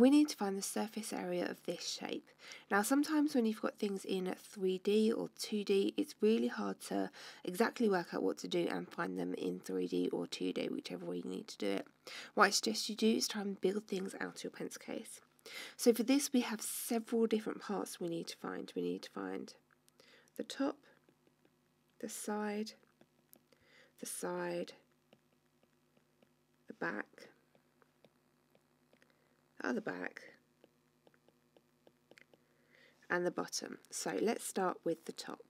we need to find the surface area of this shape. Now sometimes when you've got things in 3D or 2D it's really hard to exactly work out what to do and find them in 3D or 2D whichever way you need to do it. What I suggest you do is try and build things out of your pencil case. So for this we have several different parts we need to find. We need to find the top, the side, the side, the back, Oh, other back, and the bottom. So let's start with the top.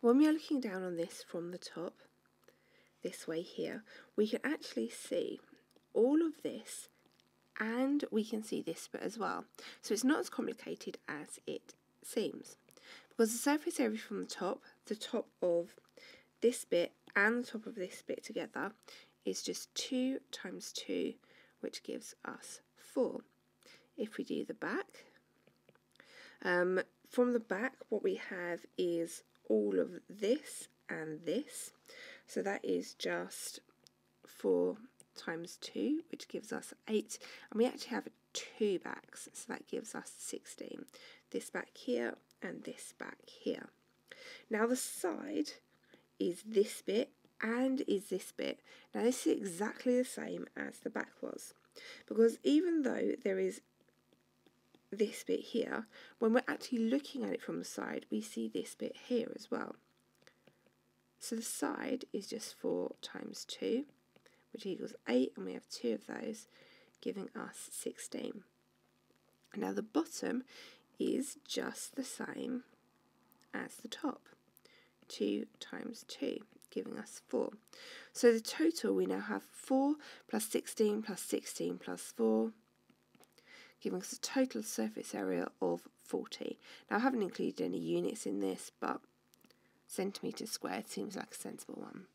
When we are looking down on this from the top, this way here, we can actually see all of this and we can see this bit as well. So it's not as complicated as it seems. Because the surface area from the top, the top of this bit and the top of this bit together is just 2 times 2, which gives us 4. If we do the back, um, from the back what we have is all of this and this. So that is just 4 times 2, which gives us 8. And we actually have two backs, so that gives us 16. This back here and this back here. Now the side is this bit and is this bit. Now this is exactly the same as the back was. Because even though there is this bit here, when we're actually looking at it from the side, we see this bit here as well. So the side is just 4 times 2 which equals 8, and we have two of those, giving us 16. Now the bottom is just the same as the top, 2 times 2, giving us 4. So the total we now have 4 plus 16 plus 16 plus 4, giving us a total surface area of 40. Now I haven't included any units in this, but centimetres squared seems like a sensible one.